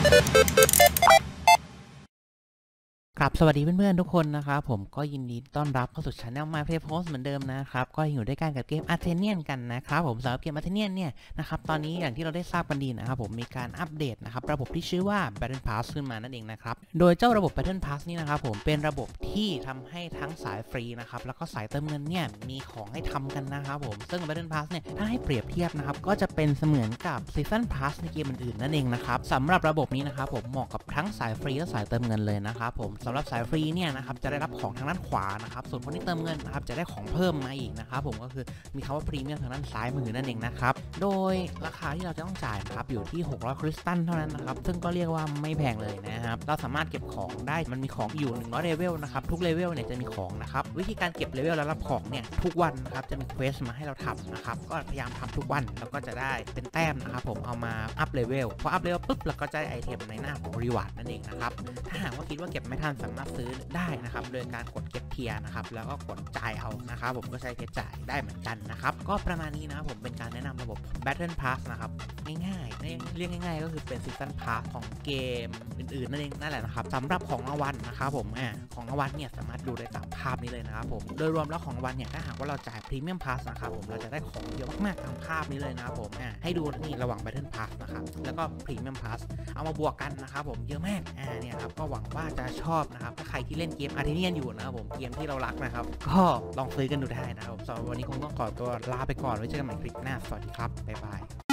Thank you. ครับ สวัสดีเพื่อนๆทุกคนนะครับผมก็ยินดีต้อนรับเข้าสู่ช anel My Play Post เหมือนเดิมนะครับ ก็อยู่ด้วยกันกับเกม a r t e n i a n กันนะครับผมสำหรับเกม a r t e n i a n เนี่ยนะครับตอนนี้อย่างที่เราได้ทราบกันดีนะครับผมมีการอัปเดตนะครับระบบที่ชื่อว่า Battle Pass ขึ้นมานั่นเองนะครับ โดยเจ้าระบบ Battle Pass นี่นะครับผมเป็นระบบที่ทำให้ทั้งสายฟรีนะครับแล้วก็สายเติมเงินเนี่ยมีของให้ทำกันนะครับผมซึ่ง Battle Pass เนี่ยถ้าให้เปรียบเทียบนะครับก็จะเป็นเสมือนกับ Season Pass ในเกมอื่นๆนั่นเองนะครับสำหรับระบบนี้นะครับผมเหมาะกับทั้งสายฟรีและสายเติมเงินเลยนะครับผมสำหรับสายฟรีเนี่ยนะครับจะได้รับของทางด้านขวานะครับส่วนคนที่เติมเงินนะครับจะได้ของเพิ่มมาอีกนะครับผมก็คือมีคำว่าพรีเมียมทางด้านซ้ายมือนั่นเองนะครับโดยราคาที่เราจะต้องจ่ายนะครับอยู่ที่ 600 คริสตัลเท่านั้นนะครับซึ่งก็เรียกว่าไม่แพงเลยนะครับเราสามารถเก็บของได้มันมีของอยู่100เลเวลนะครับทุกเลเวลเนี่ยจะมีของนะครับวิธีการเก็บเลเวลและรับของเนี่ยทุกวันนะครับจะมี quest มาให้เราทำนะครับก็พยายามทำทุกวันแล้วก็จะได้เป็นแต้มนะครับผมเอามา up level พออัพเลเวลปุ๊บเราก็จะได้ item ในหน้าของ reward นั่นเองนะครับถ้าหากว่าคิดว่าเก็บไม่ทันสามารถซื้อได้นะครับ โดยการกดเก็บเทียนะครับ แล้วก็กดจ่ายเอานะครับ ผมก็ใช้เพชรจ่ายได้เหมือนกันนะครับ ก็ประมาณนี้นะครับผมเป็นการแนะนำระบบ Battle Pass นะครับ ง่ายๆเรียกง่าย ๆ ก็คือเป็น Season Pass ของเกมอื่นๆนั่นเองนั่นแหละนะครับสำหรับของรางวัลนะครับผมอ่าของรางวัลเนี่ยสามารถดูได้ตามภาพนี้เลยนะครับผมโดยรวมแล้วของรางวัลเนี่ยถ้าหากว่าเราจ่าย Premium Pass นะครับผมเราจะได้ของเยอะมากๆตามภาพนี้เลยนะครับผมอ่าให้ดูนี่ระหว่าง Battle Pass นะครับแล้วก็ Premium Pass เอามาบวกกันนะครับผมเยอะมากอ่าเนี่ยครับก็หวังว่าจะชอบนะครับถ้าใครที่เล่นเกมอาร์เทเนียนอยู่นะครับผมเกมที่เรารักนะครับ ก็ลองซื้อกันดูได้นะครับสำหรับวันนี้คงต้องขอตัวลาไปก่อนไว้เจอกันใหม่คลิปหน้าสวัสดีครับบ๊ายบาย